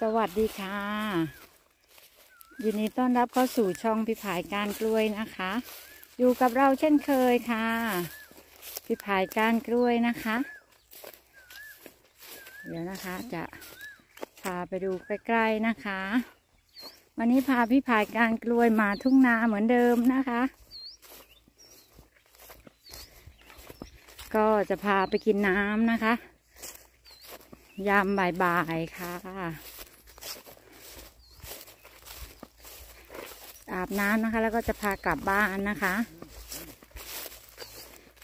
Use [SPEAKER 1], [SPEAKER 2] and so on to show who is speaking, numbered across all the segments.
[SPEAKER 1] สวัสดีค่ะ ยินดีต้อนรับเข้าสู่ช่องพิพายการกล้วยนะคะ อยู่กับเราเช่นเคยค่ะพิพายการกล้วยนะคะ เดี๋ยวนะคะจะพาไปดูใกล้ๆนะคะ วันนี้พาพิพายการกล้วยมาทุ่งนาเหมือนเดิมนะคะ ก็จะพาไปกินน้ำนะคะยามบ่ายๆค่ะ อาบน้ำนะคะ แล้วก็จะพากลับบ้านนะคะ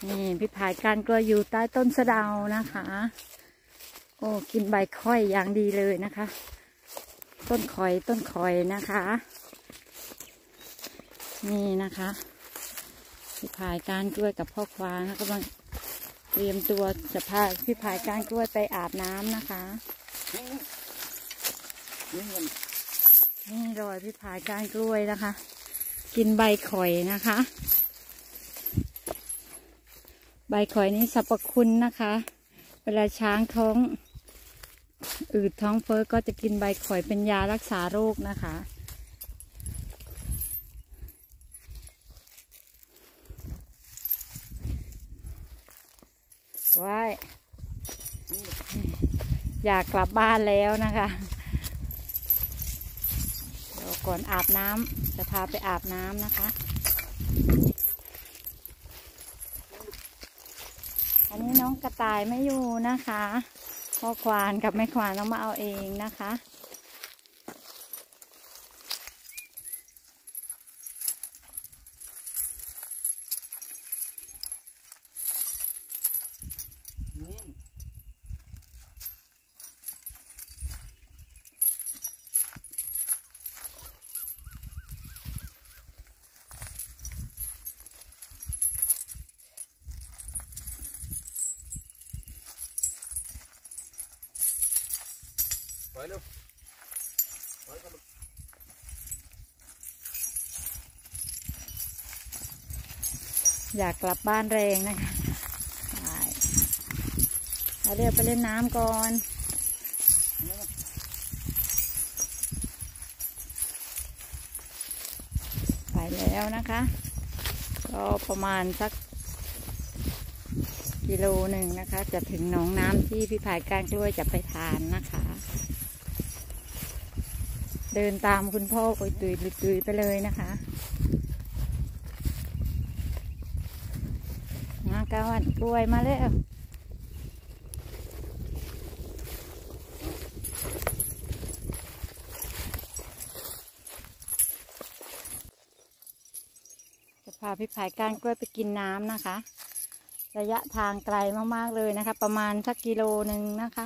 [SPEAKER 1] นี่พี่พายการกลัวอยู่ใต้ต้นสะเดานะคะ โอ้กินใบค่อยอย่างดีเลยนะคะ ต้นคอยต้นคอยนะคะ นี่นะคะพี่พายการกล้วยกับพ่อควานกำลังเตรียมตัวจะพาพี่พายการกล้วยไปอาบน้ำนะคะนี่รอยพี่พายก้านกล้วยนะคะ กินใบข่อยนะคะ ใบข่อยนี้สรรพคุณนะคะ เวลาช้างท้อง อืดท้องเฟ้อก็จะกินใบข่อยเป็นยารักษาโรคนะคะว้ายอยากกลับบ้านแล้วนะคะ ก่อนอาบน้ำจะพาไปอาบน้ำนะคะ อันนี้น้องกระต่ายไม่อยู่นะคะพ่อควานกับแม่ควานต้องมาเอาเองนะคะ
[SPEAKER 2] ไปเร็วไปกัน
[SPEAKER 1] อยากกลับบ้านแรงนะคะไปเราเรียกไปเล่นน้ำก่อนไปแล้วนะคะ ก็ประมาณสักกิโลหนึ่งนะคะ จะถึงหนองน้ำที่พี่ผายกานกล้วยจะไปทานนะคะ เดินตามคุณพ่อตุยตุยตุยไปเลยนะคะมากาวันกล้วยมาแล้วจะพาพี่ผายก้านกล้วยไปกินน้ำนะคะ ระยะทางไกลมากๆเลยนะคะ ประมาณสักกิโลหนึ่งนะคะ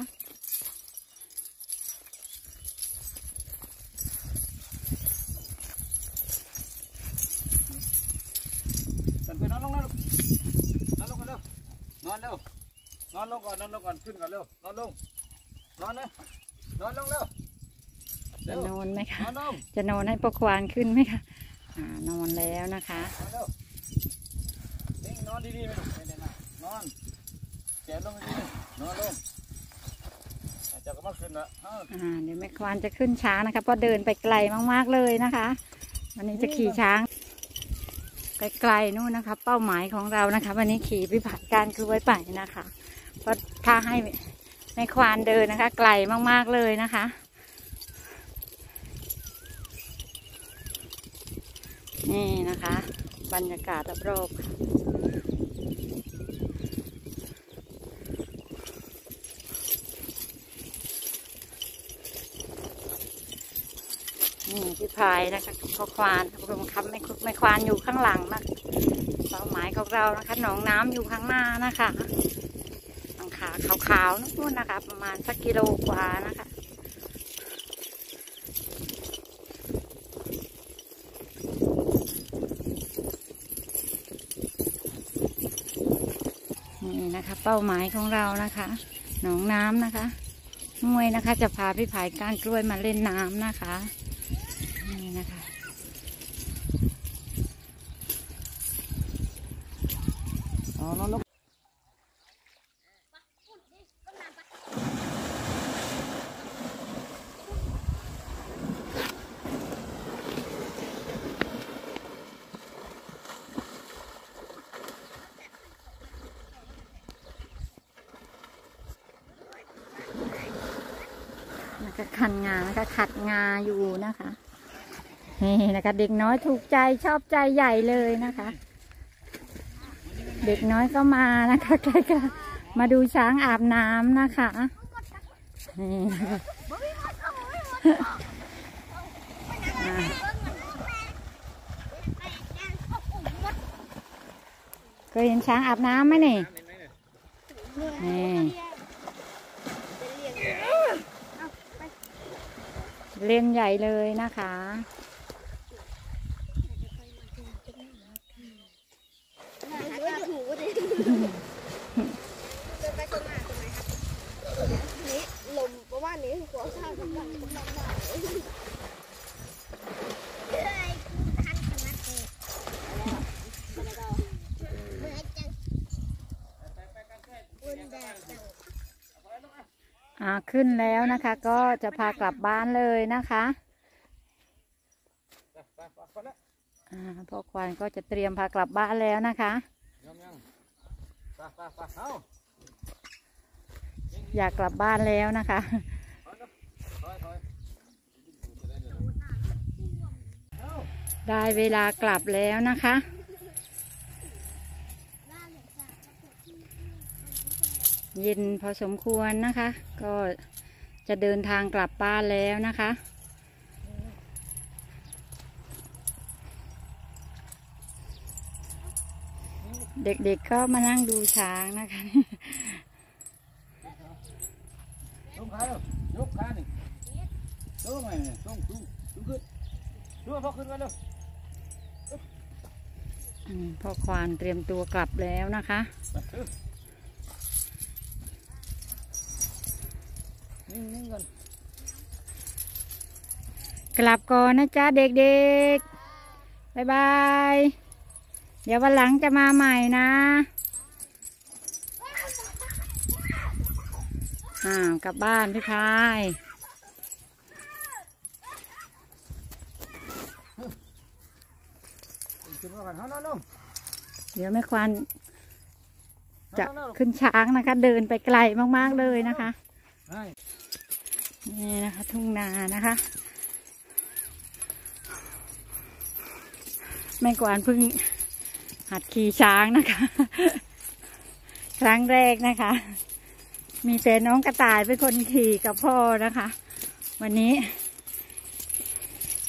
[SPEAKER 2] กันไปนอนลงนะลูกนอนลงกันเร็ว นอนเร็วนอนลงก่อนนอนลงก่อนขึ้นก่อนเร็วนอนลงนอนนะนอนลงเร็ว
[SPEAKER 1] จะนอนไหมคะ
[SPEAKER 2] นอนลง
[SPEAKER 1] จะนอนให้ปกควานขึ้นไหมคะอ่านอนแล้วนะคะ
[SPEAKER 2] นอนเร็วนิ่งนอนดีๆไหมลูกไม่ได้นะนอนแกะลงดีๆนอนลงอาจจะก็มาขึ้นละเออ
[SPEAKER 1] อ่าเดี๋ยวแม่ควานจะขึ้นช้างนะคะเพราะเดินไปไกลมากๆเลยนะคะวันนี้จะขี่ช้าง ไกลนู่นนะคะ เป้าหมายของเรานะคะ วันนี้ขี่วิผัดการคือไว้ไปนะคะเพราะถ้าให้ในควานเดินนะคะ ไกลมากๆเลยนะคะ นี่นะคะ บรรยากาศรอบๆค่ะ นี่พี่พายนะคะกับพ่อควานรวมครับไม่คุไม่ควานอยู่ข้างหลังนะเป้าหมายของเรานะคะหนองน้ำอยู่ข้างหน้านะคะหลังขาขาวๆนู่นนะคะ ประมาณสักกิโลกว่านะคะนี่นะคะ เป้าหมายของเรานะคะ หนองน้ำนะคะมวยนะคะ จะพาพี่ผายก้านกล้วยมาเล่นน้ำนะคะ นะคะ
[SPEAKER 2] อ๋อแล้ว
[SPEAKER 1] ก็คันงานะคะขัดงาอยู่นะคะ นี่นะคะ เด็กน้อยถูกใจชอบใจใหญ่เลยนะคะ เด็กน้อยก็มานะคะใกล้ๆมาดูช้างอาบน้ำนะคะนี่เคยเห็นช้างอาบน้ำไหมนี่
[SPEAKER 2] นไหมเนี่ย
[SPEAKER 1] นี่เล่นใหญ่เลยนะคะ
[SPEAKER 3] ถูดิ ไปตรงไหนตรงไหนครับนี่ลมประมาณนี้หัวข้าวกำลังกำลังมาเลยทันขนาดนี้เมื่อจังอุ่นแดดจัง
[SPEAKER 1] อ่าขึ้นแล้วนะคะ ก็จะพากลับบ้านเลยนะคะ
[SPEAKER 2] ไปไปไปคนละ
[SPEAKER 1] อ่าพ่อควานก็จะเตรียมพากลับบ้านแล้วนะคะ
[SPEAKER 2] อ
[SPEAKER 1] ยากกลับบ้านแล้วนะคะ ได้เวลากลับแล้วนะคะ เย็นพอสมควรนะคะ ก็จะเดินทางกลับบ้านแล้วนะคะ เด็กๆก็มานั่งดูช้างนะคะ
[SPEAKER 2] ยกขาเร็วยกขาหนี่ยกไงเนี่ยยกสูงสูงขึ้นยกพอขึ้นกันเร็ว
[SPEAKER 1] พ่อควานเตรียมตัวกลับแล้วนะคะ
[SPEAKER 2] นิ่งนิ่งๆก่อน
[SPEAKER 1] กลับก่อนนะจ๊ะเด็กๆ บ๊ายบาย เดี๋ยววันหลังจะมาใหม่นะอ่าวกลับบ้านพี่พาย
[SPEAKER 2] เดี๋
[SPEAKER 1] ยวแม่ควานจะขึ้นช้างนะคะ เดินไปไกลมากๆเลยนะคะนี่นะคะ ทุ่งนานะคะ แม่กวานเพิ่ง หัดขี่ช้างนะคะ ครั้งแรกนะคะ มีแต่น้องกระต่ายเป็นคนขี่กับพ่อนะคะ วันนี้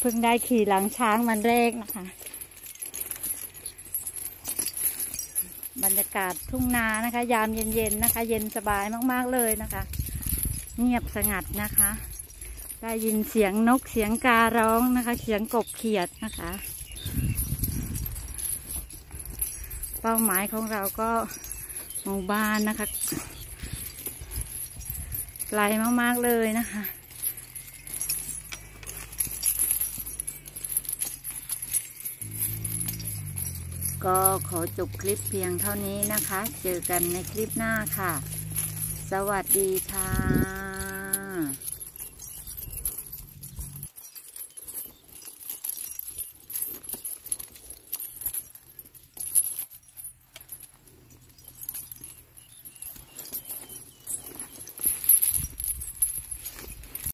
[SPEAKER 1] เพิ่งได้ขี่หลังช้างวันแรกนะคะ บรรยากาศทุ่งนานะคะ ยามเย็นๆนะคะ เย็นสบายมากๆเลยนะคะ เงียบสงัดนะคะ ได้ยินเสียงนกเสียงการ้องนะคะ เสียงกบเขียดนะคะ เป้าหมายของเราก็หมู่บ้านนะคะไกลมากๆเลยนะคะก็ขอจบคลิปเพียงเท่านี้นะคะ เจอกันในคลิปหน้าค่ะ สวัสดีค่ะ